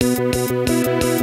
Música